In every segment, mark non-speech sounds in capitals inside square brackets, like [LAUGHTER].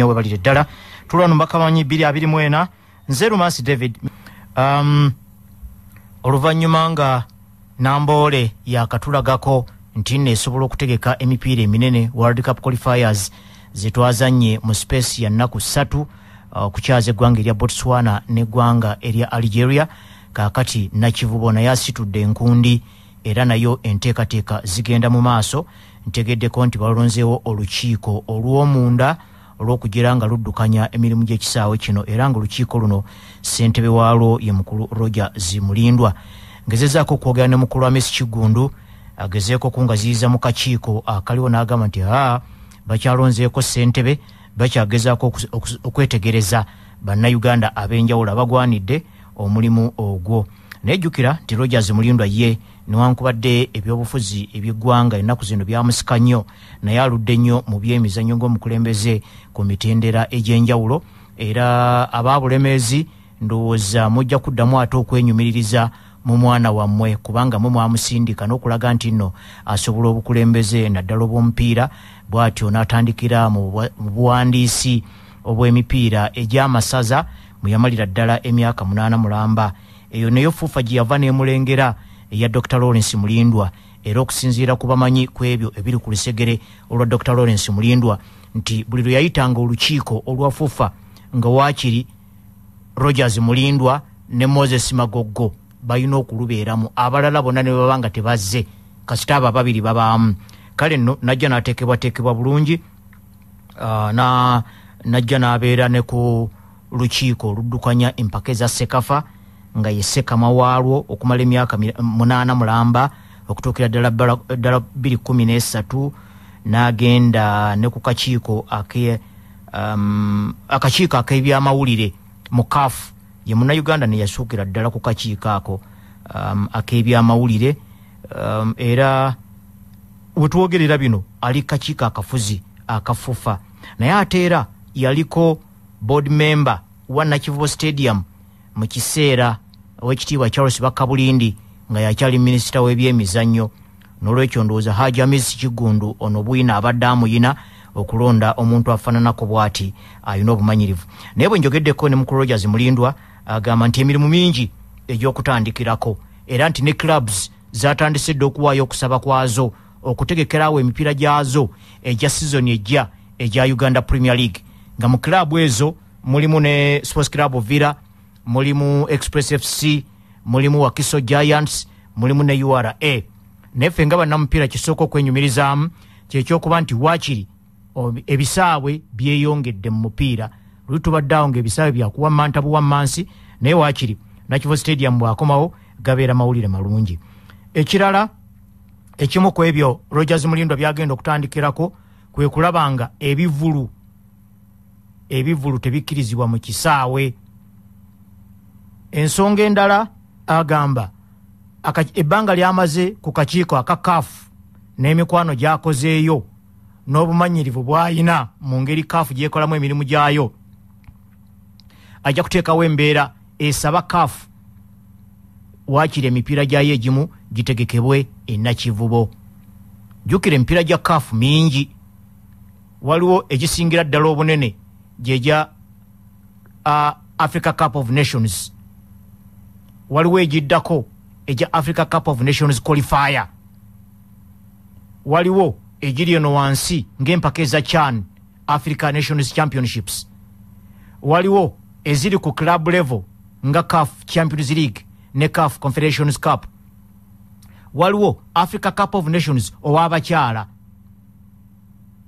nnyo webalire ddala tulwano mbakamanyi bbiri abiri mu ena nze rumasi david. Um, oluvannyuma nga namboole yakatulagako nti nno esobola okutegeka emipiira eminene world cup qualifiers zetwazanye mu space ya nnaku ssatu okukyaza uh, eggwanga erya botswana neggwanga erya algeria. Kakati nakivubo naye asitudde enkundi era nayo enteekateeka zigenda mu maaso. Ntegeddeko nti balonzeewo olukiiko olw'omunda olw'okugira nga luddukanya emirimu gy'ekisaawe kino era nga olukiiko luno ssentebe waalwo ye mukulu roger zimulindwa. Ngezezaako okwogera ne mukulu wa mesi kigundu agezeeko kungaziyiza mu kakiiko akaliwo n'agamba nti aa bakyalonzeeko ssentebe bakyagezaako okwetegereza bannayuganda ab'enjawulo abagwanidde omulimu ogwo. Nayejjukira nti rogers mulindwa ye newankubadde ebyobufuzi ebyeggwanga ennaku zino byamusika nnyo naye aludde nnyo mu byemizannyo ng'omukulembeze ku mitendera egy'enjawulo. Era abaabulemeezi ndowooza mujja kuddamu ate okwenyumiririza mu mwana wammwe kubanga mwe mwamusindika n'okulaga nti nno asobola obukulembeze naddala obw'omupiira bw'atyo n'atandikira mu buwandiisi obw'emipiira egy'amasaza mwe yamalira ddala emyaka munaana mulamba. Eyo nayo fuufa gye yava n'emulengera eya dr lawrence mulindwa. Era okusinziira ku bamanyi ku ebyo ebiri ku lusegere olwa dr lawrence mulindwa nti buli lwe yayitanga olukiiko olwa fuufa nga waakiri rogers mulindwa ne moses magoggo balina okulubeeramu. Abalala bonna ne baba nga tebazze kasita abo ababiri babaamu. Kale nno najja n'ateekebwateekebwa bulungi uh, na najja n'abeera ne ku lukiiko oluddukanya empaka eza sekafa nga ye sekama waalwo okumala emyaka munaana mulamba okutuukira ddala bbiri kumi n'esatu n'agenda ne ku kakiiko um, akakiiko ak'ebyamawulire mu kaafu ye munnayuganda neyasuukira ddala ku kakiiko ako um, ak'ebyamawulire um, era wetwogerera bino ali kakiiko akafuzi akafufa. Naye ate era yaliko board member wa nakivubo stadium mu kiseera owekitiibwa charles bakabulindi nga yakyali minisita w'ebyemizannyo. N'olwekyo ndowooza hajamis kigundu ono bwina abadde amuyina okulonda omuntu afaananako bw'ati alina obumanyirivu. Naye bwe njogeddeko ne mukulu rogers mulindwa agamba nti emirimu mingi egy'okutandikirako era nti ne clubs zatandise dde okuwaayo okusaba kwazo okutegekerawo emipiira gyazo egya sizoni ejja egya uganda premier league. Nga mu kilabu ezo mulimu ne sports club villa mulimu express fc mulimu wakiso giants mulimu ne ura nayeffe nga bannamupiira kisooka okwenyumirizaamu kyekyokuba nti waakiri ebisaawe byeyongedde mu mupiira. Luli tubaddeawo ngaebisaawe byakuwammanta buwammansi naye waakiri nakivo stadium bwakomawo gabeera mawulire malungi. Ekirala ekimu ku ebyo rogers mulindwa byagenda okutandikirako kwe kulaba nga ebivulu ebivulu tebikkirizibwa mu kisaawe ensonga endala agamba ebbanga lyamaze ku kakiiko aka kaafu n'emikwano gyakozeeyo n'obumanyirivu bw'ayina mu ngeri kaafu gyekolamu emirimu gyayo. Ajja kuteekawo embeera esaba kaafu waakiri emipiira gyayo egimu gitegekebwe enakivubo jjukira emipiira gya kaafu mingi. Waliwo egisingira ddala obunene gyegya uh, africa cup of nations waliwo egiddako egya africa cup of nations qualifier. Waliwo egiri eno wansi ng'empaka eza chan africa nations championships. Waliwo eziri ku club level nga caf champions league ne caf confederations cup. Waliwo africa cup of nations ow'abakyala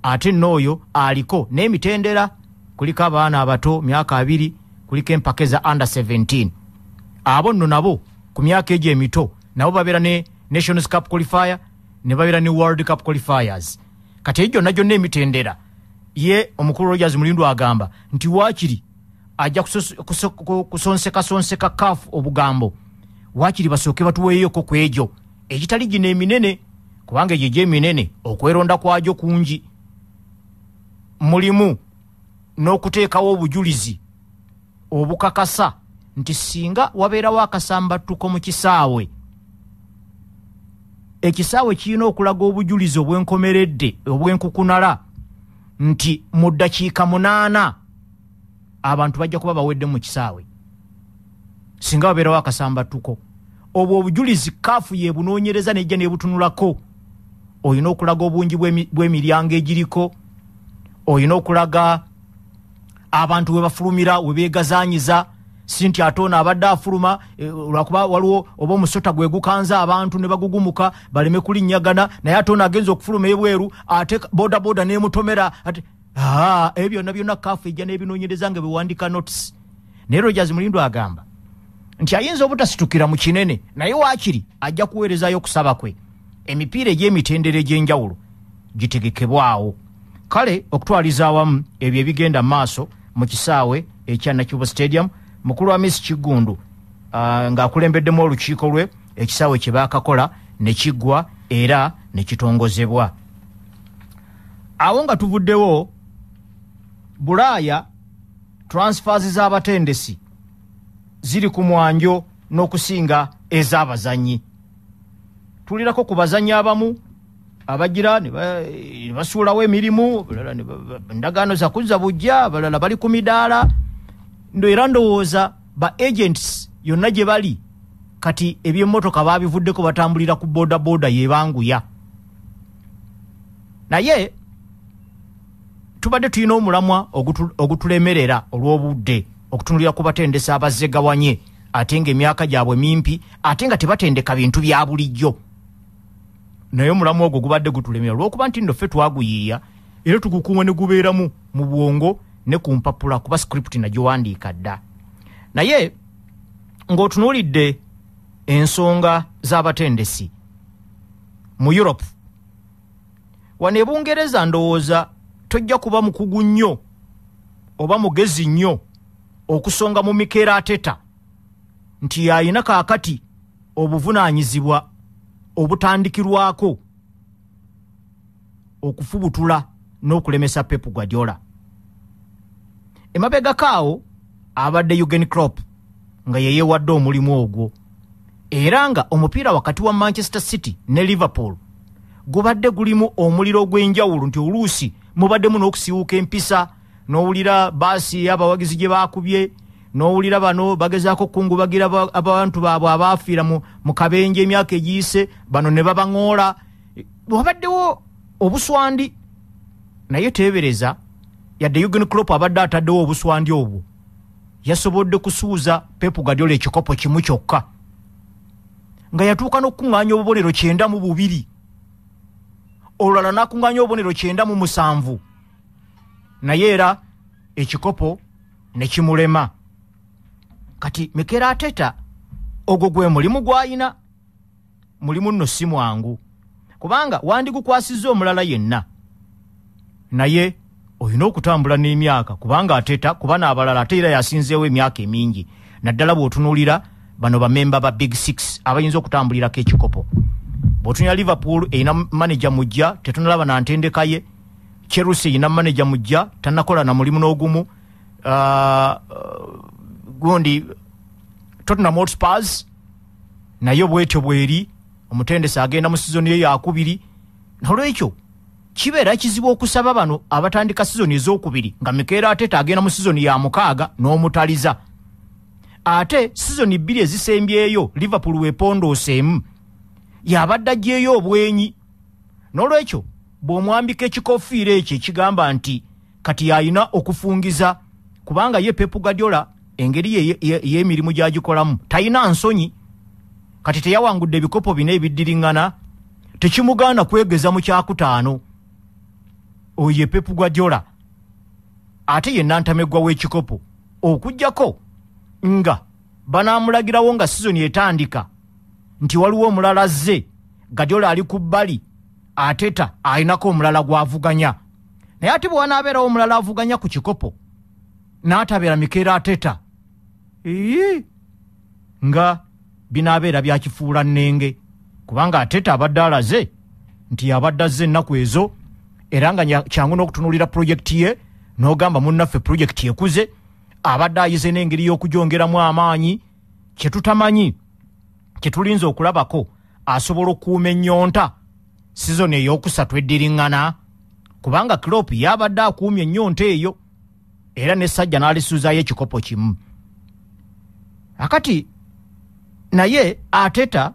ate n'oyo aliko n'emitendera kuliko abaana abato myaka abiri kuliko empaka eza under 17 abo nno nabo ku myaka egyo emito nabo babeera ne nations cup qualifier ne babeera ne world cup qualifiers. Kati eyo gyonna gyonna emitendera ye omukulu rogers mulindu agamba nti waakiri ajja kusonsekasonseka kaafu obugambo waakiri basooke batuweeyoko ku egyo egitali gino eminene kubanga egyo egyeminene okweronda kwagyo kungi. Mulimu n'okuteekawo obujulizi obukakasa nti singa wabeerawo akasambattuko mu kisaawe. Ekisaawe kirina okulaga obujulizi obwenkomeredde obwenkukunala nti mu ddakiika munaana abantu bajja kuba bawedde mu kisaawe. Singa babeerawo akasambattuko obwo obujulizi kaafu ye bunoonyereza nejja nebutunulako. Olina okulaga obungi bw'emiryango egiriko. Olina okulaga abantu we bafulumira we beegazanyiza si nti ate ono abadde afuluma e, lwakuba waliwo oba omusota gwe gukanza abantu ne bagugumuka baleme kulinnyagana naye ate ono agenza okufuluma ebweru ate bodaboda nemutomera ate ebyo byonna byonna kaafu ejja n'ebinoonyereza nga bewandika notice. Naye rogers mulindo agamba nti ayinza obutasitukira mu kinene naye waakiri ajja kuweerezayo okusaba kwe. Emipiira egy'emitendera egy'enjawulo gitegekebwawo kale okutwaliza awamu ebyo ebigenda mu maaso mu kisaawe ekya nakibo stadium mukulu wa miss kigundu uh, ng'akulembeddemu olukiiko lwe ekisaawe kye baakakola ne kiggwa era ne kitongozebwa. Awo nga tuvuddewo bulaaya transfers z'abatendesi ziri ku mwanjo n'okusinga ez'abazanyi tulirako ku bazanyi abamu abagira ne basuulawo emirimu ndagaano zakuzza bujja balala bali ku midaala ndo era ndowooza ba agents yonna gye bali kati ebyemmotoka babivuddeko batambulira ku bodaboda yebanguya naye tubadde tulina omulamwa ogutulemerera olw'obudde okutunulira ku batendesa abazzegawanye ate ngaemyaka gyabwe mimpi ate nga tebatendeka bintu bya bulijjo. Naye omulamu ogwo gubadde gutulemera olwokuba nti nno ffe twaguyiiya era tugukuuma ne gubeeramu mu bwongo ne ku mpapula kuba script nagyowandiika dda. Naye ng'otunuulidde ensonga z'abatendesi mu europe. Wano ebungereza ndowooza tojja kuba mukugu nnyo oba mugezi nnyo okusonga mu mikeera ateta nti yayina kaakati obuvunaanyizibwa obutandikirwako okufubutula n'okulemesa pepu gwadyola emabegakaawo abadde eugen crop nga yeyewadde omulimu ogwo. Era nga omupiira wakati wa manchester city ne liverpool gubadde gulimu omuliro ogw'enjawulo nti oluusi mubaddemu n'okusiiwuka empisa n'owulira baasi abawagizi gye baakubye n'owulira bano bagezaako okukungubagira abantu baabwe abaafiira mu kabenje emyaka egiyise bano ne babaŋoola wabaddewo obuswandi naye teebereza yadde eugen crop abadde ataddewo obuswandi obwo. Yasobodde kusuuza pepu gadiola ekikopo kimu kyokka. Nga yatuuka n'okukuŋŋaanya obubonero kyenda mu bubiri. Olulala n'akuŋŋaanya obubonero kyenda mu musanvu. Naye era ekikopo ne kimulema. Kati mikera ateta ogwo gwe mulimu gw'ayina mulimu nno si mwangu. Kubanga wandigukwasizza omulala yenna. Naye olina okutambula n'emyaka kubanga ateta kuba n'abalala ate era yasinzeewo emyaka emingi. Naddala bw'otunuulira bano bamemba ba big six abayinza okutambulirako ekikopo. Bw'otunira liverpool erina maneja mujja tetunalaba nantendeka ye cherusi erina maneja mujja tanakola na mulimu n'ogumu. Uh, gundi tottenham hotspurs naye bwetyo bweri omutendesa agenda mu sizoni ye yakubiri nolwekyo kibeera kizibu okusaba bano abatandika sizoni ezokubiri nga mikeera ateta agenda mu sizoni ya mukaaga n'omutaliza. Ate sizoni bbiri ezisembyeyo liverpool wepondooseemu yabadde ajjeeyo obwenyi. N'olwekyo bw'omwambika ekikofiira ekyo ekigamba nti kati yayina okufungiza kubanga ye pepu gadiola engeri y'emirimu gy'agikolamu talina nsonyi. Kati teyawangudde ebikopo bina ebiddiriŋŋana tekimugaana kwegeza mu kyakutaano oyo ye pepu gadiola ate ye nantameggwa w'ekikopo. Okugjako nga banaamulagirawo nga sizoni etandika. Nti waliwo omulala azze. Gadiola ali ku bbali. Ateta alinako omulala gw'avuganya. Naye ate bwe wanaabeerawo omulala avuganya ku kikopo n'atabeera mikeera ateta ii nga binaabeera byakifuula nnenge. Kubanga ateta abadde alaze. Nti yabadde azze ennaku ezo era nga kyangu n'okutunuulira pulojekiti ye n'ogamba munnaffe pulojekiti ekuze abadde ayize n'engeri y'okugyongeramu amaanyi kyetutamanyi kyetulinza okulabako asobola okukuuma ennyonta sizoni ey'okusatu eddiriŋŋana kubanga klop yabadde akuumye ennyonta eyo era nesajja n'alisuuzayo ekikopo kimu. Akati naye ateta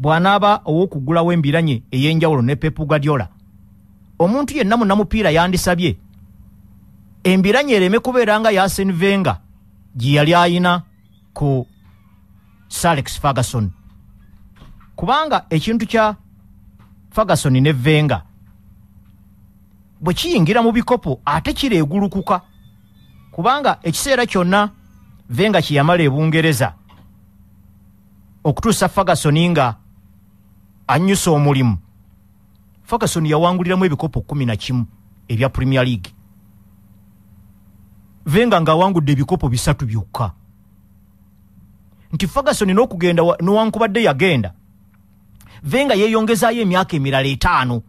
bw'anaaba ow'okugulawo embiranye ey'enjawulo ne pepu gadyola omuntu yenna munnamupiira yandisabye. Embiranye ereme kubeera nga yasen venga gye yali ayina ku salex ferguson. Kubanga ekintu kya ferguson ne venga bwe kiyingira mu bikopo ate kireegulukuka. Kubanga ekiseera kyonna venga kye yamala ebungereza okutuusa ferguson nga annyusa omulimu ferguson yawanguliramu ebikopo kumi na kimu ebya premier league. Venga ng'awangudde ebikopo bisatu byokka. Nti ferguson n'okugenda newankubadde yagenda venga yeeyongezaayo emyaka emirala etaano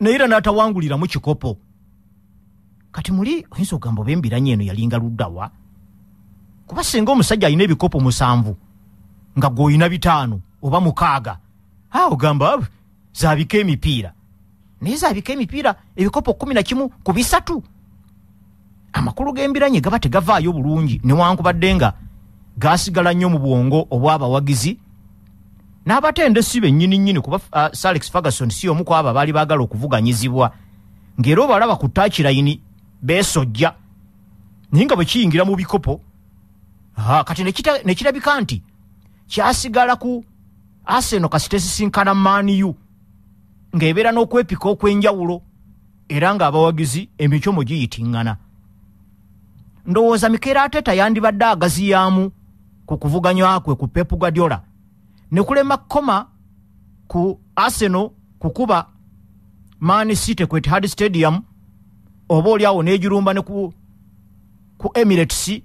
naye era n'atawanguliramu kikopo. Kati muli oyinza okugamba oba embiranye eno yalinga luddawa kuba singa omusajja alina ebikopo musanvu nga gweolina bitaano oba mukaaga a ogamba zabika emipiira. Naye zabika emipiira ebikopo kumi na kimu ku bisatu. Amakulu g'embiranye gaba tegavaayo bulungi newankubadde nga gasigala nnyo mu bwongo obw'abawagizi n'abatendesi bennyini nnyini kuba uh, salex ferguson si omu ku abo baali baagala okuvuganyizibwa ng'era obalaba ku takilayini beesojja. Naye nga bwe kiyingira mu bikopo kati ne kirabika nti kyasigala ku aseno kasitesisinkana maniyu ng'ebeera n'okwepika okw'enjawulo era ng'abawagizi emicomo giyitiŋŋana ndowooza mikeera ateta yandibadde agaziyaamu ku kuvuganywa kwe ku pepu gadyola ne kulema koma ku arsenal kukuba man city ku etihad stadium oba oliawo negirumba ne ku, ku emirates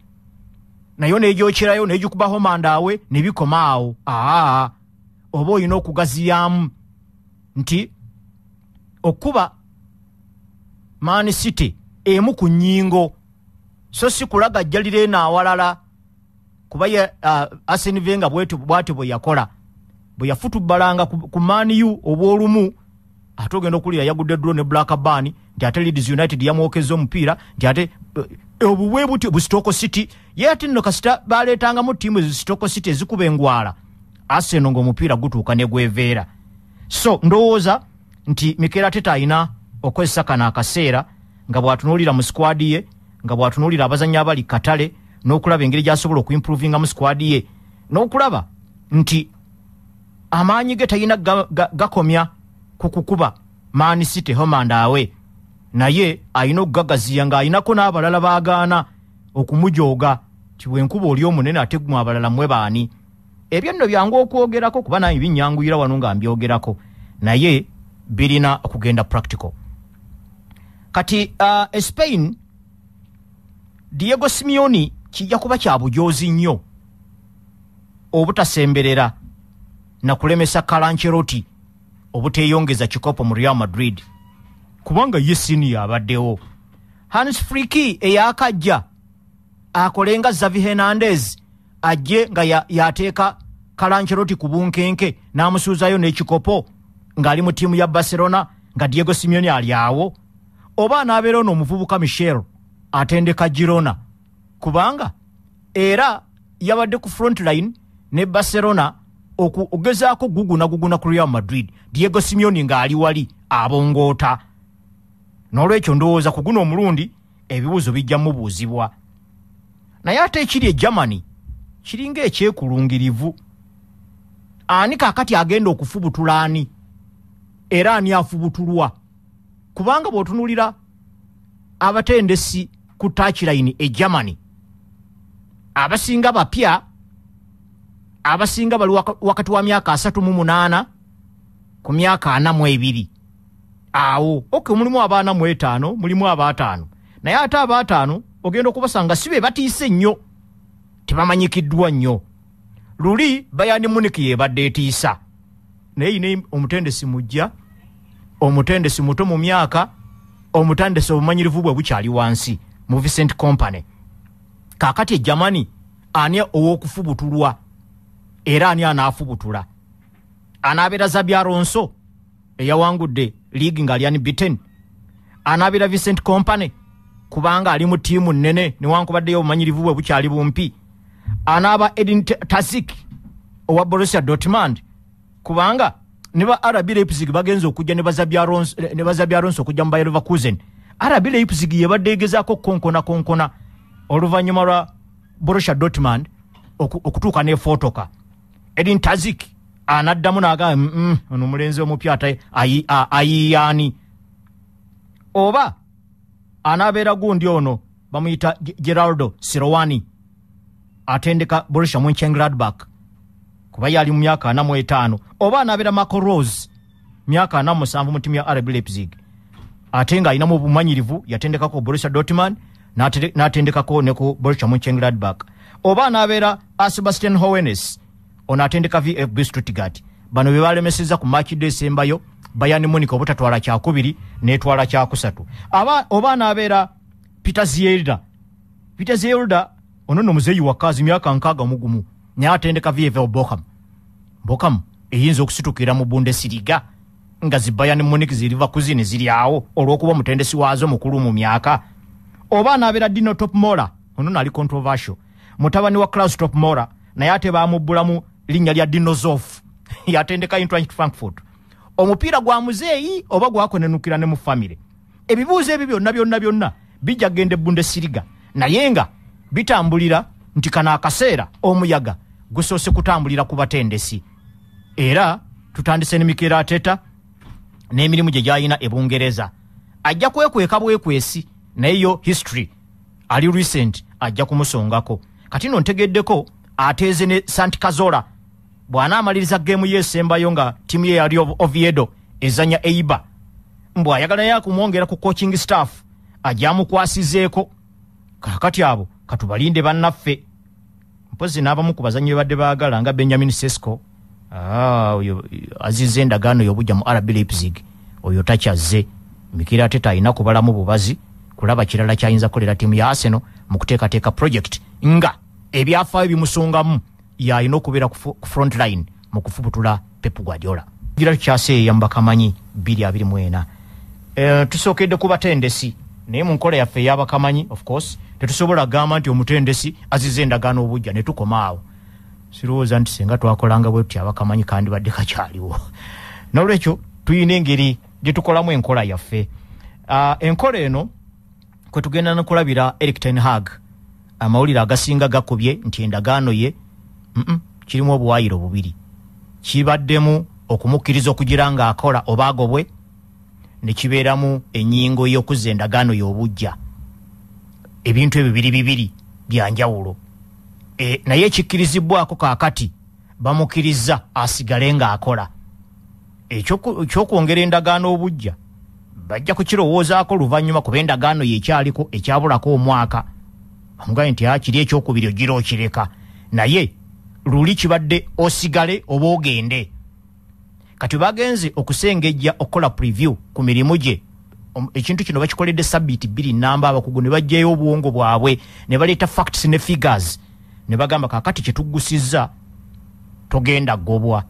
nayo negyokyerayo negikuba homandaawe nebikoma awo. Aa oba olina okugaziyaamu nti okuba man city emu ku nnyingo. So si kulagajjalira eno awalala kuba uh, asen venga bwati bwe yakola. Bwe yafutubbalanga ku, ku maniu obwolumu ate ogenda okulira yagudde dro ne black ban nti ate leeds united yamwokeza omupiira nti ate uh, obubwe buti busitoko city. Ye ate nno kasita baleetangamu tiimu ezisitoko city ezikuba engwala. Arsenal ng'omupiira gutuuka ne gweveera. So ndowooza nti mikeera tete ayina okozesa kano akaseera nga bw'atunuulira mu sikwadi ye nga bw'atunuulira abazannyi abali katale n'okulaba engeri gy'asobola okuimprovinga mu sikwadi ye n'okulaba nti amaanyi ge talina gakomya ga, ga ku kukuba man city homand awe. Naye ayina okugagaziya ng'ayinako n'abalala baagaana okumujooga ti bwenkuba oli omunene ate gmu abalala mmwe baani. Ebyo nno byangu okwogerako kuba nange binyanguyira wano nga mbyogerako. Naye birina okugenda practical. Kati uh, espain diego simeoni kijja kuba kya bujozi nnyo obutasemberera nakulemesa kalancheroti obuteeyongeza kikopo mu real madrid. Kubanga ye siniya abaddewo. Hans friki eyakajja akolenga zavi hernandez ajje nga yateeka ya kalancheroti ku bunkenke n'amusuuzayo n'ekikopo ng'ali mu ttiimu ya barcelona nga diego simeoni ali awo oba anaabeera ono omuvubuka michel atendeka girona. Kubanga era yabadde ku front line ne barcelona okugezaako guguna guguna ku real madrid. Diego simeoni ng'ali wali abongoota. N'olwekyo ndowooza ku guno omulundi ebibuuzo bijja mubuuzibwa. Naye ate ekiri e germany kiringa ekyekulungirivu ani kaakati agenda okufubutula ani era ani afubutulwa. Kubanga bw'otunuulira abatendesi ku tachilayini e germany abasinga bapya abasinga bali wakati wa myaka asatu mu munaana ku myaka ana mu ebiri. Awo oke mulimu abaana mu etaano mulimu abaataano. Naye ate abaataano ogenda okubasanga si be batiise nnyo tebamanyikiddwa nnyo. Luli bayani muniki yebadde etiisa naye yina omutendesi mujja omutendesi muto mu myaka omutendesi obumanyirivu bwe bukyali wansi mu vicent company kaakati e germany ani ow'okufubutulwa? Era ani anaafubutula? Anaabeera zabyaronso eyawangudde league ng'ali unbeaten anaabira vincent company kubanga ali mu ttiimu nnene newankubaddeyo obumanyirivu bwe bukyali bumpi. Anaaba edin tazik owa borussia dortmund kubanga ne ba rb leipzig bagenza okujja ne bazabi alonso okujja mu bayerovakuzen rb leipzig yebadde egezaako konkona konkona oluvannyuma lwa borussia dortmund okutuuka nefotoka edin tazik anaddamu nagamba ono omulenzi omupya ayiyaani oba anaabeera gundi ono bamuyita geraldo sirowani atendeka borussia munchenglad kuba yali mu myaka ana mu etaano oba anaabeera marco rose myaka ana musanvu mu timu ya rb leipzig. Ate nga alinamu obumanyirivu yatendekako borussia dortmund n'atendekako ne ku borussia munchenglad oba anaabeera sebastian howenes ono atendeka vfb stuttgart. Bano be balemeseza ku makidde esembayo bayani monica obutatwala kyakubiri netwala kyakusatu oba anaabeera peter zielda peter zielda ono no muzeeyi wakazi myaka nkaaga mugumu naye atendeka vfl bokam bokam eyinza okusitukira mu bundesiriga nga zibayani monik ziriva kuzini ziri awo olw'okuba omutendesi waazo mukulu mu myaka. Oba anaabeera dino top mora ono naali controversial mutabani wa claus top mora naye ate bamubbulamu linnya lya dinozof [LAUGHS] yatendeka intrant frankfurt. Omupiira gwa muzeeyi oba gwakonenukira ne mu famire ebibuuzo ebyo byonna byonna byonna bijja genda ebundesiriga naye nga bitambulira nti kano akaseera omuyaga gusoose kutambulira ku batendesi. Era tutandise nemikeera ateta n'emirimu gye gyalina ebungereza ajja kwekweka bwekwesi naye yo history ali recent ajja kumusongako. Kati no ntegeddeko ateeze ne santi kazola bw'anaamaliriza geemu ye esembayo nga tiimu ye yali oviedo ezanya eiba mbw'ayagalayo akumwongera ku coaching staff ajamukwasizeeko kakati abo katubalinde bannaffe mpozi n'abamu ku bazanyi be badde baagala nga benjamin sesco ah, oyo aziza endagaano yobujja mu rb leipzig oyo takyazze. Mikira ateta alina kubalamu bubazi kulaba kirala kyayinza kukolera ttiimu ya arsenal mu kuteekateeka project nga ebyafaayo bimusungamu yalina okubeera ku front line mu kufubutula pep guardiola. Gira tukyaseeya mu bakamanyi 224 eh, tusookedde ku batendesi naye mu nkola yaffe eyabakamanyi of course tetusobola kugamba nti omutendesi aziza endagaano obujja ne tukoma awo. Sirowooza nti singa twakolanga bwe tuti abakamanyi kandi badde kakyaliwo. [LAUGHS] Nolwekyo tuyina engeri gye tukolamu enkola yaffe. Uh, enkola eno kwe tugenda nokulabira eric ten hag amawulire agasinga gakubye nti endagaano ye mm -mm, kirimu obuwayiro bubiri. Kibaddemu okumukkiriza okugira ng'akola obaagobwe ne kibeeramu ennyingo y'okuzza endagaano y'obujja ebintu ebyo biri bibiri byanjawulo e, naye ekikkirizibwako kaakati bamukkiriza asigale ng'akola. Ekyokwongera endagaano obujja bajja kukirowoozaako oluvannyuma kuba endagaano yekyaliko ekyabulako omwaka. Bamugaye nti akiri ekyokubiri ogira okireka. Naye luli kibadde osigale oba ogende kati bagenze okusengejja okukola preview ku mirimu gye. Ekintu kino bakikoledde sabiiti bbiri namba abakugu ne bajjayo obuwongo bwabwe ne baleeta facts ne figures. Ne bagamba kakati kyetugusizza togenda gobwa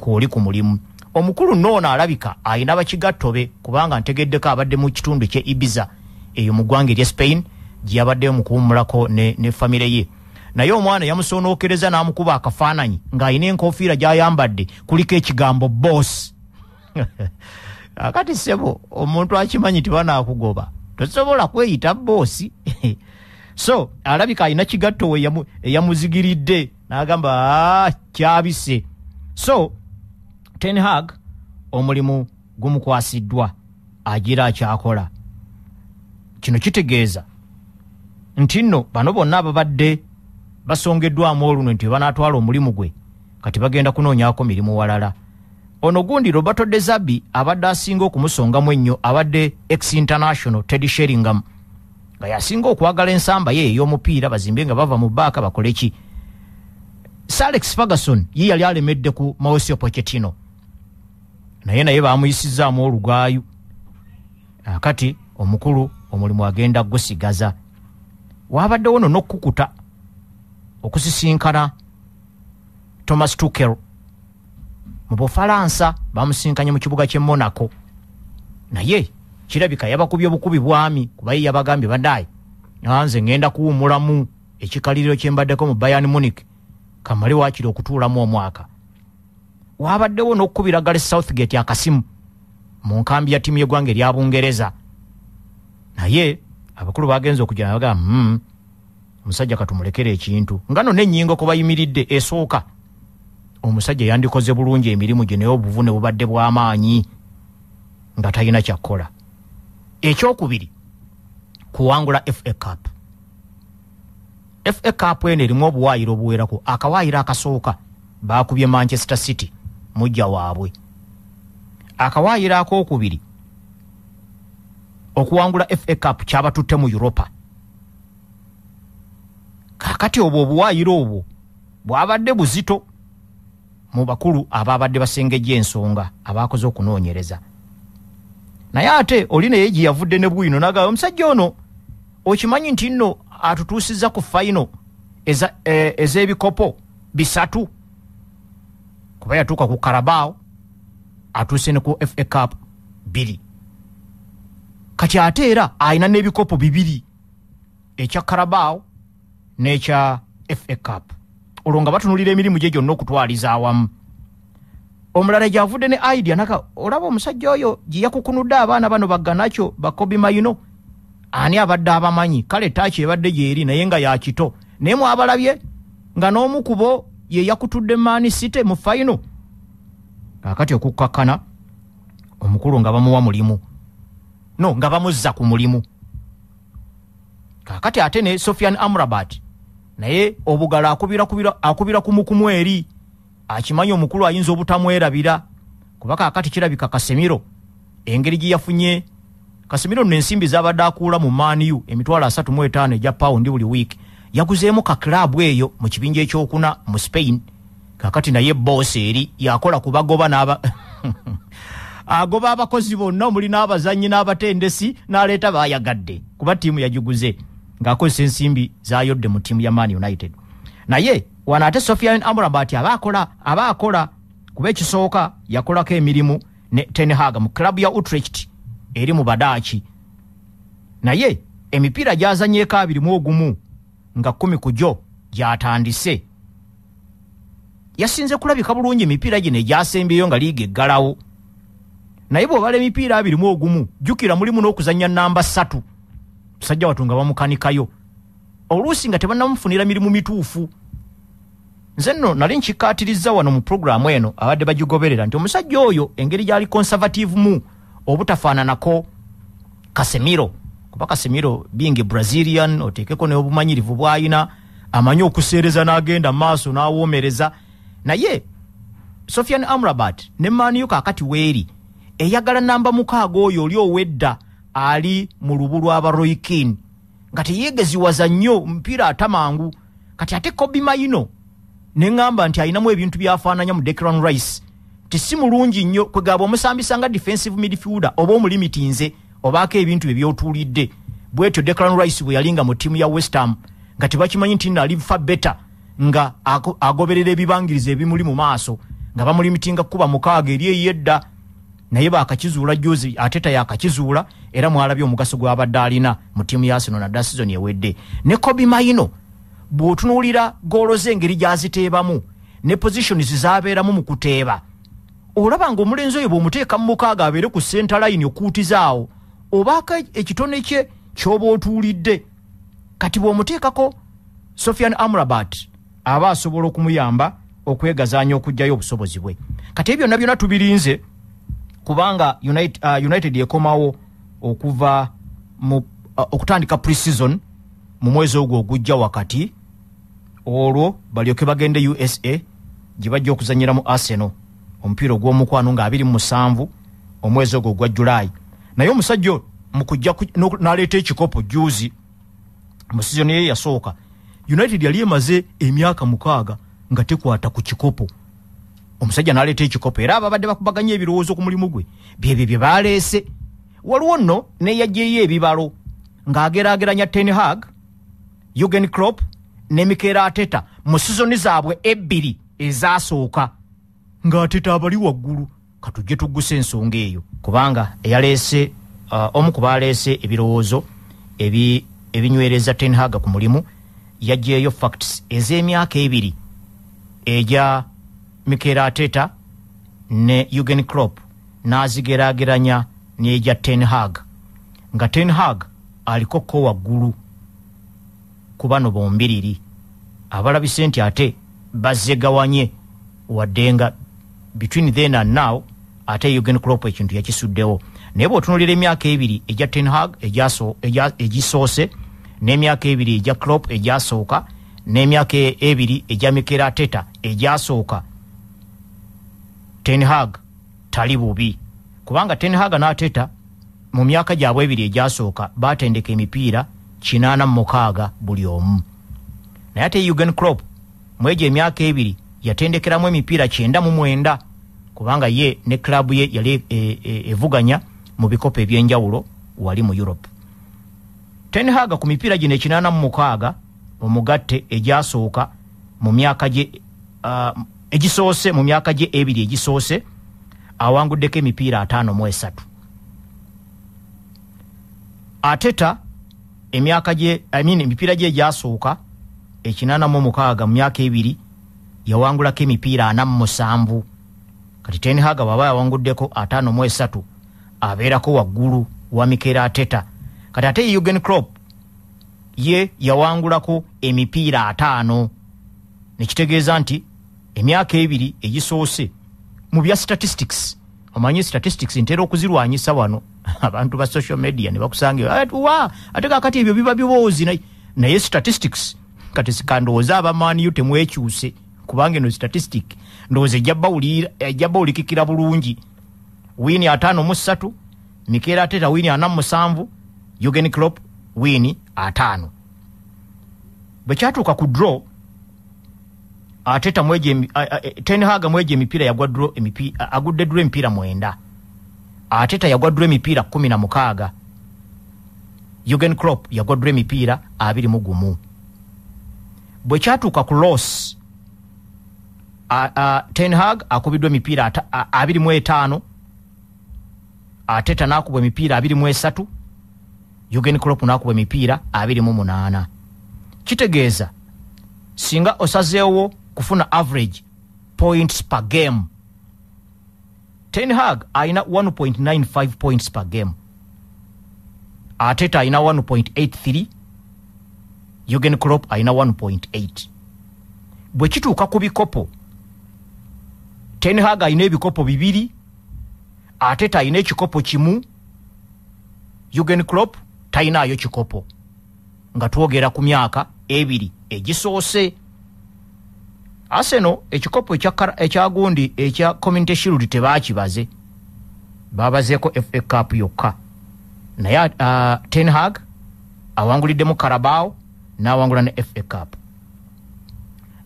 kwoli ku mulimu. Omukulu noono alabika ayina bakigattobe kubanga ntegeddeko abadde mu kitundu kye ibiza eyo mu ggwanga erya spain gye yabaddeyo mu kuwumulako ne, ne famire ye naye omwana yamusonookereza n'amukuba akafaananyi ng'alina enkofiira gy'ayambadde kuliko ekigambo boss. [LAUGHS] Akati sebo omuntu akimanyi tibanaakugoba tosobola kweyita boosi [LAUGHS] so alabika alina kigatto we eyamuzigiridde n'agamba kyabise. So ten hag omulimu gumukwasiddwa agira akyakola. Kino kitegeeza nti nno bano bonna ababadde basongeddwamu oluno nti webanatwala omulimu gwe kati bagenda kunoonyako mirimu walala. Ono gundi roberto dezabi abadde asinga okumusongamu ennyo abadde ex international ted sheringam nga yasinga okwagala ensamba ye ey'omupiira bazimbe nga bava mu baaka bakole ki? Salex ferguson ye yali alemedde ku maosio pochetino naye naye bamuyisizaamu olugaayu. Akati omukulu omulimu agenda gusigaza wabaddewo no n'okkukuta okusisinkana thomas tukel mu bufalansa bamusinkanye mu kibuga kye monaco. Naye kirabika yabakubye obukubi bwami kuba ye yabagambye badaayi anze ngenda kuwumulamu ekikaliriro kyembaddeko mu bayan munic kamale wakiri okutuulamu omwaka. Wabaddewo n'okukubira gale southgate akasimu mu nkambi ya ttiimu yeggwanga erya bungereza. Naye abakulu bagenza okujja nabagamba mm, omusajja katumulekera ekintu. Nga no nenyingo kubayimiridde esooka. Omusajja yandikoze bulungi emirimu gye naye obuvune bubadde bw'amaanyi nga talina kyakkola ekyokubiri kuwangula fa cup. Fa cup eno erimu obuwaayiro obuwerako akawaayiro akasooka bakubye manchester city mujja waabwe. Akawaayiro akokubiri okuwangula fa cup kyabatutte mu europa kakati obwo obuwaayiro obwo bwabadde buzito. Mu bakulu ababadde basengejja ensonga abakoze okunoonyereza. Naye ate oli naye gye yavudde ne bwino nagamba omusajja ono okimanyi nti nno atutuusiza ku fayino ez'ebikopo e, bisatu? Kuba yatuuka ku karabaawo atuuse ne ku fa cup biri kati ate era alina n'ebikopo bibiri ekya karabaawo n'ekya fa cup. Olwo nga batunulira emirimu gye gyonna okutwaliza awamu. Omulala gyavudde ne idea naka olaba omusajja oyo gye yakukunudde abaana bano bagganakyo bakobi mayino ani abadde abamanyi? Kale taaki ebadde gyeri naye nga yakito naye mwabalabye nga n'omu kubo ye yakutudde maani site mu fayino kakati okukkakkana omukulu nga bamuwa mulimu. No nga bamuzza ku mulimu. Kakati ate ne sofian amrabat naye obugala akubira, akubira kumukumu eri akimanyi omukulu ayinza obutamwerabira. Kuba kakati kirabika kasemiro engeri gye yafunye. Kasemiro nno ensimbi zabadde akuula mu maniu emitwalo asatu mu etaano egya pawundi buli wiiki yaguzeemu kakiraabu eyo mu kibinja ekyokuna mu spain. Kakati naye boosi eri yakola kubagoba n'aba [LAUGHS] agoba abakozi bonna omuli n'abazanyi n'abatendesi n'aleeta bayagadde. Kuba ttiimu yagiguze ng'akozesa ensimbi zayodde mu ttiimu ya man united. Naye wano ate sofian amurabat aba akola aba akola kuba ekisooka yakolako emirimu ne tenhag mu klabu ya utrecht eri mu badaaki. Naye emipiira gyazanyeeko abiri mu ogumu nga kumi ku gyo gyatandise. Yasinze kulabika bulungi emipiira gino egyasembyeyo nga liiga eggalawo. Naye bw'obala emipiira abiri mu ogumu jjukira mulimu n'okuzannya namba ssatu musajja watu nga bamukanikayo. Oluusi nga tebannamufunira mirimu mituufu. Nze nno nali nkikkaatirizza wano mu puroguramu eno abadde bagigoberera nti omusajja oyo engeri gyali conservative mu obutafaananako kasemiro kuba kasemiro bingi brazilian oteekeko neobumanyirivu bw'ayina amanyi okuseereza n'agenda maaso n'awoomereza. Naye sofian amrabat ne maaniyo kaakati weeri eyagala namba mukaaga oyo oli owedda ali mu lubu lw'abaroikin nga teyeegeziwaza nnyo mupiira atamangu kati ate kobi mayino neŋŋamba nti alinamu ebintu byafaananya mu declan rice. Ti si mulungi nnyo kwegaba omusambisa nga defensive midfielder oba omulimitinze obaako ebintu bye byotuulidde. Bwetyo declan rice bwe yali nga mu ttiimu ya westham nga tebakimanyi nti nno alifa beta nga agoberera ebibangiriza ebimuli mu maaso nga bamulimitinga kuba mukaaga eri eyedda naye bakakizuula juzi ate tayakakizuula era mwalabye omugaso gwabadde alina mu ttiimu ya arsenal nadda sizoni ewedde ne kobi mayino bw'otunuulira goolo ze engeri gyaziteebamu ne positions zabeeramu mu kuteeba. Olaba nga omulenzi oyo bw'omuteeka mu mukaaga abeere ku center line okuutizaawo obaako ekitone kye ky'oba otuulidde? Kati bw'omuteekako sofian amrabat aba asobola okumuyamba okwegazaanya okugjayo obusobozi bwe. Kati ebyo byonna byonna tubirinze kubanga united, uh, united ekomawo okuva mu uh, okutandika preseason mu mwezi ogwo ogujja wakati olwo balyoke bagende usa gye bajja okuzanyira mu arsenal omupiira ogw'omukwano nga 27 omwezi ogwo ogwa julayi. Naye omusajja mukujja n'aleeta ekikopo juzi mu sizoni ye yasooka united yali emaze emyaka mukaaga nga tekwata ku kikopo. Omusajja n'aleeta ekikopo era ababadde bakubaganya ebirowoozo ku mulimu gwe byebyo bye baleese waliwo nno neyajjeyo ebibalo ng'ageraageranya tenhag ugen crop ne mikeera ateta mu sizoni zaabwe ebbiri ezasooka. Ng'ateta abali waggulu katujje tugguse ensonga eyo. Kubanga eyaleese uh, omu ku baleese ebirowoozo ebi, ebinywereza tenhaga ku mulimu yaggyeeyo facts ez'emyaka ebiri eja mikera ateta ne ugen crop n'azigeraageranya n'eja tenhag nga tenhag aliko ko waggulu ku bano bombiriri abalabise nti ate bazegawanye wadde nga between then and now ate ugen crop ekintu yakisuddewo. Naye bw'otunulira emyaka ebiri egya tenhag egisoose n'emyaka ebiri egya crop egyasooka n'emyaka ebiri egya mikera teta egyasooka tenhag tali bubi kubanga tenhag n'ateta mu myaka gyabwe ebiri egyasooka batendeka emipiira kinaana mu mukaaga buli omu. Naye ate ugen crop mu egyo emyaka ebiri yatendekeramu emipiira kyenda mu mwenda kubanga ye ne klabu ye yali evuganya e, e, mu bikopo ebyenjawulo wali mu europe. Tenhaga ku mipiira gino ekinaana mu mukaaga omugatte egyasooka mu myaka gye uh, egisoose mu myaka gye ebiri egisoose awanguddeko emipiira ataano mu esatu. Ateta emyaka gye I mean, emipiira gye egyasooka ekinaana mu mukaaga mu myaka ebiri yawangulako emipiira ana mu musanvu. Kati tenhaga bwaba yawanguddeko ataano mu esatu abeerako waggulu wa mikeera ateta kati ate ye ugen crop ye yawangulako emipiira ataano. Nekitegeeza nti emyaka ebiri egisoose mu bya statistics. Omanyi statistics ntera okuzirwanyisa wano. [LAUGHS] Abantu ba social media ne bakusangawa ate kakati ebyo biba biboozi naye. Statistics kati sikandowooza abamaniyo temwekyuse kubanga eno statistic ndowooza ejja bawulikikira bulungi. Wiini ataano mu ssatu mikeera ateta wiini ana musanvu ugen crop wiini ataano. Bwe kyatuuka ku draw ateta tenhaga mwegyo emipiira agudde dro emipiira mwenda. Ateta yagwa dro emipiira kumi na mukaaga ugen crop yagwa dro emipiira abiri mu gumu bwe kyatuuka ku los tenhag akubiddwa emipiira abiri mu etaano ateta nakubwa emipiira abiri mu esatu ugen crop nakubwa emipiira abiri mu munaana kitegeeza singa osazeewo kufuna average points per game. Tenhag ayina 1.95 points per game. Ateta ayina 1.83 ugen crop ayina 1.8 bwe kituuka ku bikopo tenhag ayina ebikopo bibiri ateta ayina ekikopo kimu ugen crop tayinaayo kikopo. Nga twogera ku myaka ebiri egisoose arsenal ekikopo ekyagundi ekya community shield tebakibaze. Babazeeko fa cup yokka. Naye uh, tenhag awanguliddemu karabao n'awangula ne fa cup.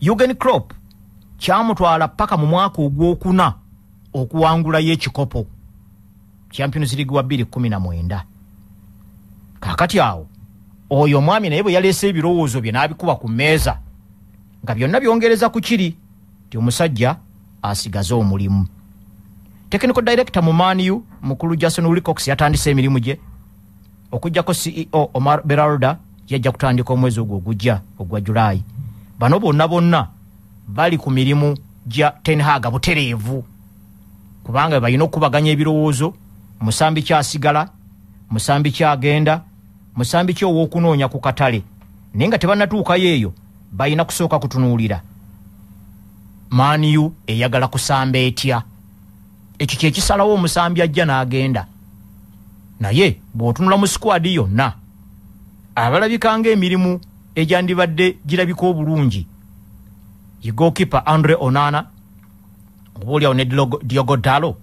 Ugen crop kyamutwala paka mu mwaka ogwokuna okuwangulayo ekikopo champions league wa 219 kakati awo oyo omwami naye bwe yaleese ebirowoozo bye n'abikuba ku mmeeza nga byonna byongereza ku kiri ti omusajja asigaze omulimu. Technical director mu maniu mukulu jason wilcox yatandisa emirimu gye. Okugjako ceo omar beralda yajja kutandika omwezi ogwo ogujja ogwa julaayi bano bonna bonna bali ku mirimu gya tenhaga butereevu. Kubanga balina okubaganya ebirowoozo musambi kyasigala musambi kyagenda musambi ki ow'okunoonya ku katale. Naye nga tebannatuukayo eyo balina kusooka kutunuulira. Maniyu eyagala kusamba etya? Ekyo kyekisalawo omusambi ajja n'agenda. Naye bw'otunula mu sikwadi yonna abalabika ng'emirimu egyandibadde girabika obulungi. Yigokipa andre onana oba oliawo ne diogodalo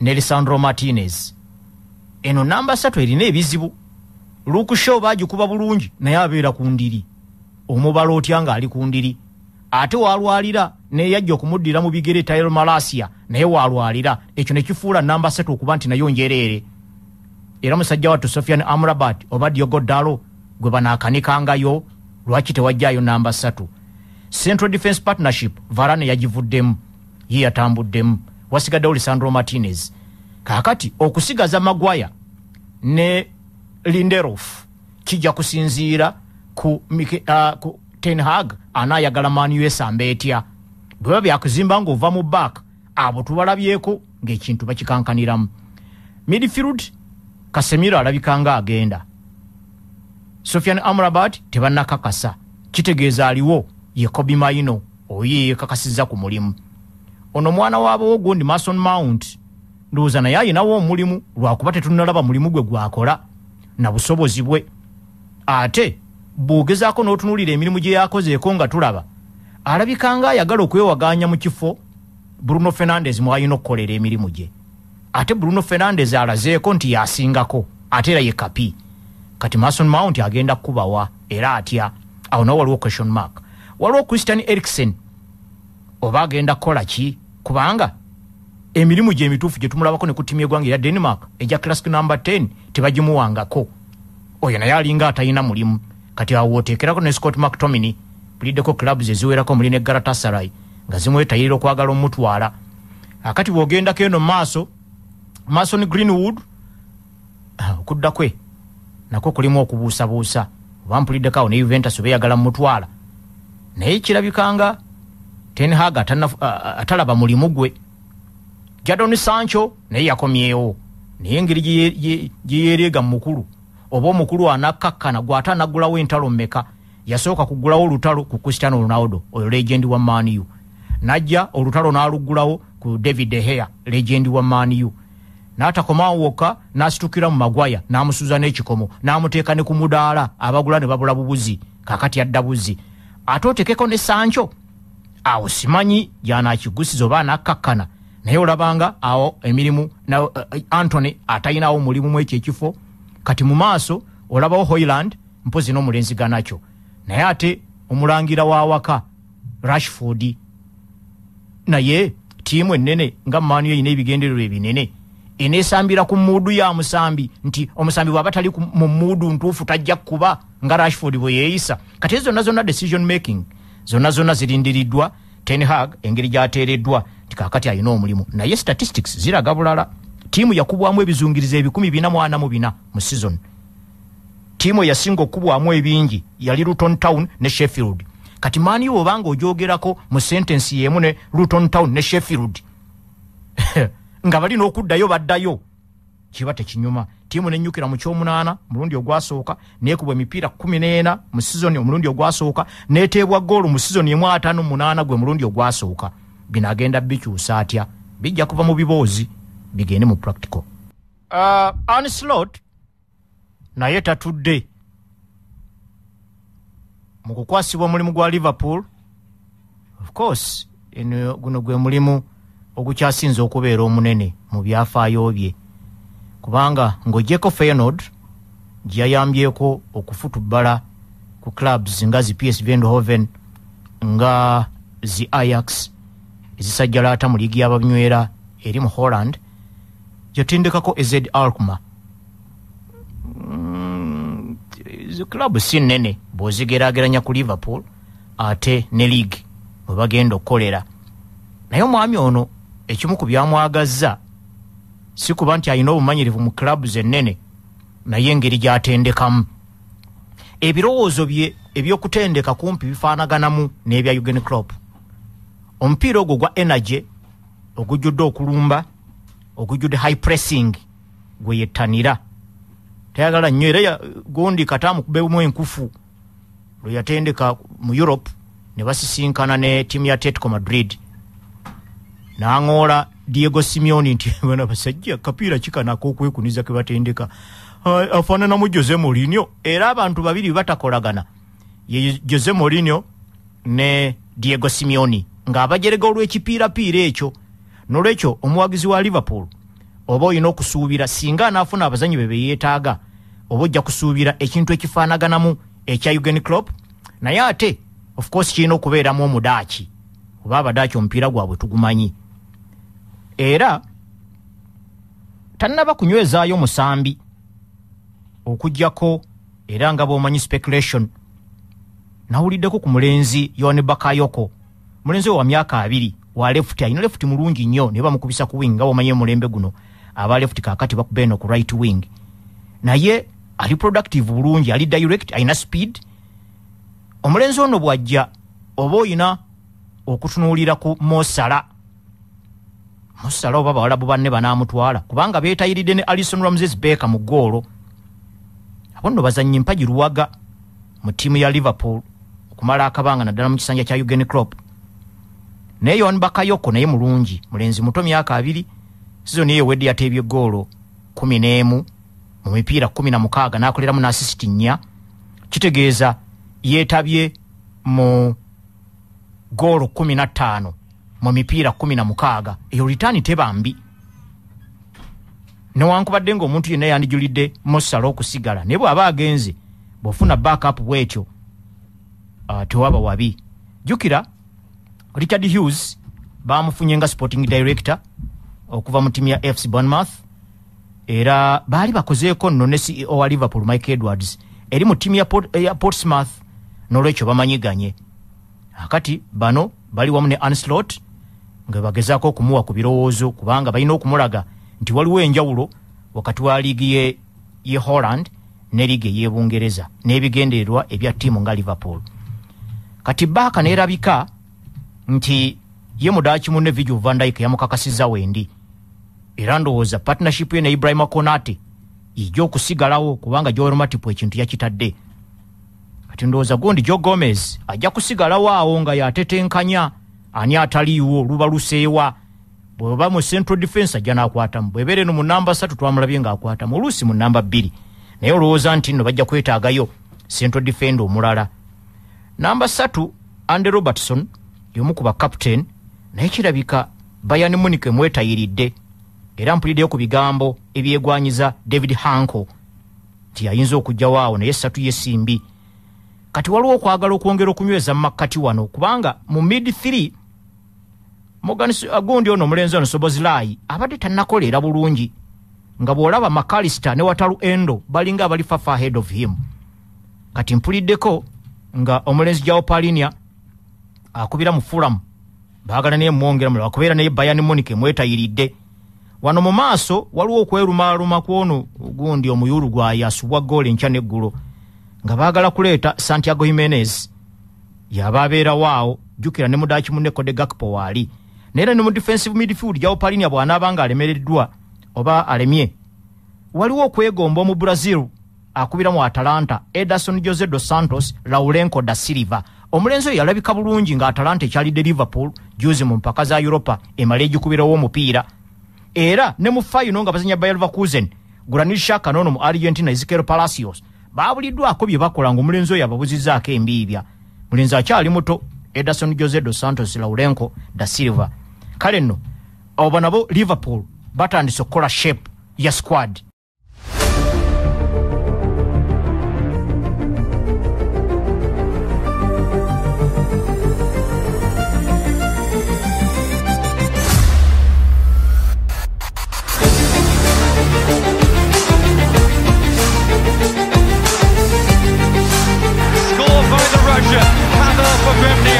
ne lisandro martinez. Eno namba satu erina ebizibu. Lukusho bagikuba bulungi naye abeera ku ndiri omubala otya ng'ali ku ndiri? Ate walwalira neyajja okumuddira mu bigere tayiro malasia naye walwalira ekyo nekifuula namba satu okuba nti nayo njereere. Era musajja wattu sofian amrabat oba diogodalo gwe banaakanikangayo lwaki tewajjayo namba satu? Central defense partnership varane yagivuddemu ye yatambuddemu. Wasigaddewo lisandro martinez. Kakati okusigaza magwaya ne linderof kijja kusinziira ku, uh, ku tenhag anaayagala manu esamba etya bweba byakuzimba ngaova mu back abo tubalabyeko ngaekintu bakikankaniramu midfield kasemiro alabikanga agenda sofian amrabat tebannakakasa. Kitegeeza aliwo ye kobi maino oyo yeyekakasiza ku mulimu. Ono mwana waabowo gundi mason mount. Ndowooza naye ayinawo omulimu lwakuba tetunalaba mulimu gwe gwakola. Na busobozi bwe. Ate bw'ogezaako n'otunuulira emirimu gye yakozeeko nga tulaba alabikanga ayagala okwewaganya mu kifo bruno fernandes mwalina okukolera emirimu gye. Ate bruno fernandes alazeeko nti yasingako ate era ye kapi. Kati mason mount agenda kukubawa era atya? Awo nawo waliwo question mark. Waliwo christian erikson oba agenda kukola ki? Kubanga emirimu gye emituufu gye tumulabako ne ku ttiimu yeggwanga eya denmark eja classic number 10 tebagimuwangako. Oyo naye alinga atalina mulimu kati awo oteekerako ne scott mactomini buliddeko clubs eziwerako muli ne galatasaray nga zimwetayirira okwagala omutwala. Akati bw'ogendako eno mumaaso mason greenwood okudda kwe nakwo kulimu okubuusabuusa. Oba mpuliddeko awo ne juventus oba eyagala mumutwala naye kirabikanga tenhag atalaba mulimu gwe. Jadon sancho naye yakomyewo naye engeri gyeyereega mu mukulu oba omukulu anakkakkana gwate anaggulawo entalo mmeka? Yasooka kugulawo olutalo ku cristiano ronaldo oyo legendi wa maniu najja olutalo n'aluggulawo ku david ehea legendi wa maniu n'atakomawo wokka n'asitukira mu magwaya n'amusuza n'ekikomo n'amuteeka ne ku mudaala abagula ne babula bubuzi kakati adda buzi ate otekeko ne sancho? Awo simanyi gyanakigusiza oba anakkakkana naye olabanga awo emirimu na uh, antony atalinawo mulimu mu ekyo ekifo kati mu maaso olabawo hoyland mpozi n'omulenzi ganakyo naye ate omulangira wawaka rashford. Naye tiimu ennene nga mumaani eyina ebigendererwa ebinene eneesambira ku muudu ya musambi nti omusambi bwaba tali mu muudu ntuufu tajja kukuba nga rashford bwe yeeyisa. Kati ezi zonna zonna decision making zonna zonna zirindiriddwa tenhag engeri gyateereddwa nti kakati alina omulimu. Naye statistics ziraga bulala tiimu yakubwamu ebizungiriza ebikumi bina mu ana mu bina mu season. Tiimu eyasinga okukubwamu ebingi yali luton town ne sheffield. Kati maani obanga ojogerako mu sentensi yemu ne luton town ne sheffield. [LAUGHS] Nga balina okuddayo baddayo. Kiba tekinyuma. Tiimu nenyukira mu kyomunaana mulundi ogwasooka nekubwa emipiira kumi n'ena mu sizoni omulundi ogwasooka neteebwa goolo mu sizoni emu ataano munaana gwe mulundi ogwasooka. Bino agenda bikyusa atya? Bijja kuva mu biboozi bigende mu practical. Uh, anslot naye tatudde. Mu kukwasibwa omulimu gwa liverpool of course eno guno gwe mulimu ogukyasinza okubeera omunene mu byafaayo bye. Kubanga ng'ogyeko fenord gyeyayambyeko okufutubbala ku clubs nga zi psv endhoven nga zi ayax ezisajjalaata mu liigi y'abanywera eri mu holland gyotindikako ezed alkma mm, zi club si nnene bw'ozigerageranya ku liverpool ate ne league mwe bagenda okukolera naye omwami ono ekimu ku byamwagazza si kuba nti alina obumanyirivu mu club zennene naye engeri gyatendekamu. Ebirowoozo bye ebyokutendeka kumpi bifaanaganamu n'ebya ugen crop omupiira ogwo gwa energy ogujjudde okulumba ogujjudde high pressing gwe yettanira. Tayagala nnyo era gundi katamukubemu enkufu lwe yatendeka mu europe ne basisinkana ne tiimu ya tetco madrid. N'aŋoola diego simeoni nti [LAUGHS] bana basajja kapiira kikanako okwekuniza ke batendeka. Afaananamu jose molinio era abantu babiri batakolagana. Ye jose molinio ne diego simeoni ng'abajerega olw'ekipiirapiira ekyo nolwekyo omuwagizi wa liverpool oba olina okusuubira singa anaafuna abazanyi be beyeetaaga oba ojja kusuubira ekintu ekifaanaganamu ekya ugen crop naye ate of course kirina okubeeramu omudaaki oba abadaaki omupiira gwabwe tugumanyi. Era tannaba kunywezaayo musambi okugjako era nga bw'omanyi speculation. Nawuliddeko ku mulenzi yohani bakayoko mulenzi we wa myaka abiri wa left alina left mulungi nnyo naye bamukubisa ku wing nga bamanye mulembe guno aba left kakati bakuba eno ku right wing. Naye ali productive bulungi ali direct alina speed. Omulenzi ono bwajja oba oyina okutunuulira ku mosala? Mosala oba bawalabu banne banamutwala kubanga betayiridde ne alison ramses beka mu goolo abo nno bazanyi mpagi luwaga mu ttiimu ya liverpool okumala akabanga naddala mu kisanja kya ugen crop naye yon bakayoko naye mulungi. Mulenzi muto myaka abiri. Sizoni eyo wedde yateebye goolo kumi n'emu mu mipiira kumi na mukaaga n'akoleramu n'asisiti nnya. Kitegeeza yeetabye mu goolo kumi na ttaano mu mipiira kumi na mukaaga. Eyo ritaani teba mbi. Newankubadde ng'omuntu yenna yandijulidde mosala okusigala naye bw'aba agenze bw'ofuna backup bw'etyo uh, tewaba wabi. Jjukira richard hughes bamufunye nga sporting director okuva mu ttiimu ya fc bonmouth era baali bakozeeko nno ne ceo wa liverpool mike edwards. Eri mu ttiimu ya, Port, ya portsmouth n'olwekyo bamanyiganye. Akati bano bali wamu ne anslot nga bagezaako okumuwa ku birowoozo kubanga balina okumulaga nti waliwo enjawulo wakati wa liigi ye, ye holland ne liigi ey'ebungereza n'ebigendererwa ebya ttiimu nga liverpool. Kati baaka neerabika nti ye mudaaki munne vigil vandyke yamukakasiza wendi era ndowooza partnership ye ne ibrahima konate ijja okusigalawo kubanga joromatipu ekintu yakitadde. Kati ndowooza gundi jo gomez ajja kusigalawo awo nga yatetenkanya ani ataliiwo luba luseewa. Bweba mu central defense ajja n'akwatamu bwebeere no mu namba satu twamulabye ng'akwatamu oluusi mu namba bbiri. Naye olowooza nti nno bajja kwetaagayo central defender omulala. Namba satu ande robertson yomu ku bacaptain naye kirabika bayan munike mwetayiridde. Era mpuliddeyo ku bigambo ebyegwanyiza david hanko nti ayinza okugjawo awo naye esatu yesimbi. Kati waliwo okwagala okwongera okunyweza mu makkati wano kubanga mu mid 3 agundi ono omulenzi ono sobozilaayi abadde tannakoleera bulungi nga bw'olaba macalister ne watalu endo balinga abali fafa ahead of him. Kati mpuliddeko nga omulenzi jawo palinia akubira mu fulamu. Baagala naye mwongera mulala kubeera naye bayan monik mwetayiridde wano mu maaso waliwo okwerumaaluma ku ono gundi omuyulu gwaye asubwa goolo enkya neggulo nga baagala kuleeta santiago himenez yaba abeerawo awo jjukira ne mudaaki munne kode gakpo waali. Naye ne mu defensive midfield jawo palinia bw'anaaba nga alemereddwa oba alemye. Waliwo okwegomba omu brazil akubira mu atalanta ederson jose dos santos laurenco da silva omulenzi oyo yalabika bulungi nga atalanta ekyalidde liverpool juzi mu mpaka za europa emala egikubirawo omupiira. Era ne mu fayino nga bazanya bayelvakuzen granishaka nono mu argentina ezekiel palacios babuliddwako bye bakola nga omulenzi oyo ababuzizaako embiibya. Mulenzi akyali muto ederson jose dos santos laurenco da silva. Kale nno obo nabo liverpool batandise okukola shape ya squad FM